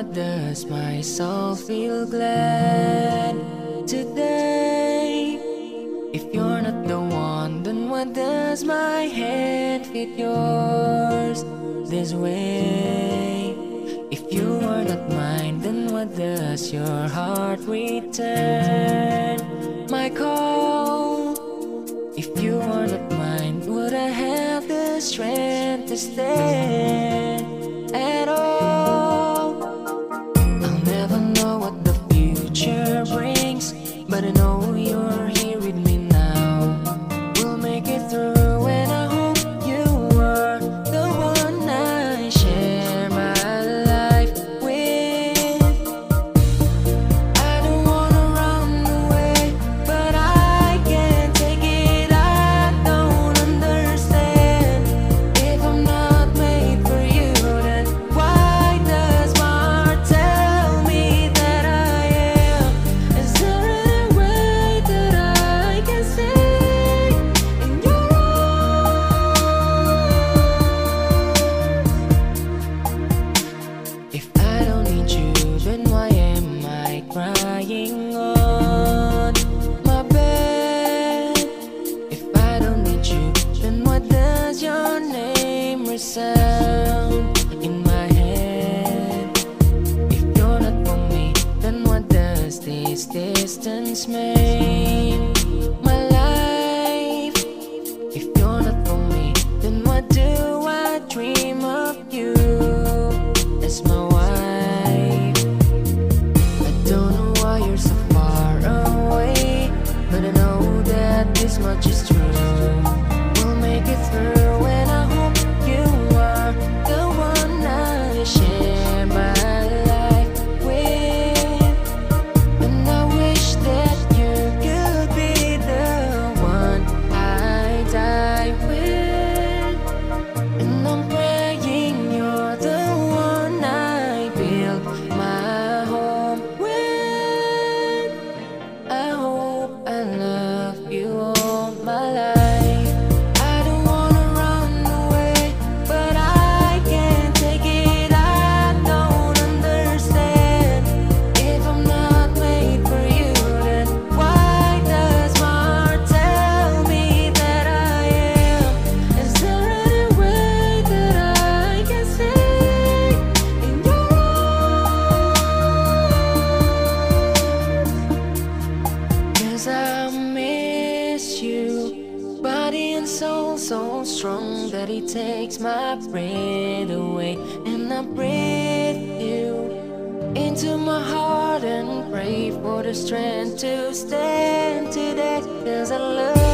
Does my soul feel glad today? If you're not the one, then what does my hand fit yours this way? If you are not mine, then what does your heart return? My call. If you are not mine, would I have the strength to stay? If I don't need you, then why am I crying on my bed? If I don't need you, then what does your name resound in my head? If you're not for me, then what does this distance make? miss you. Body and soul so strong that it takes my breath away. And I breathe you into my heart and pray for the strength to stand today. Cause I love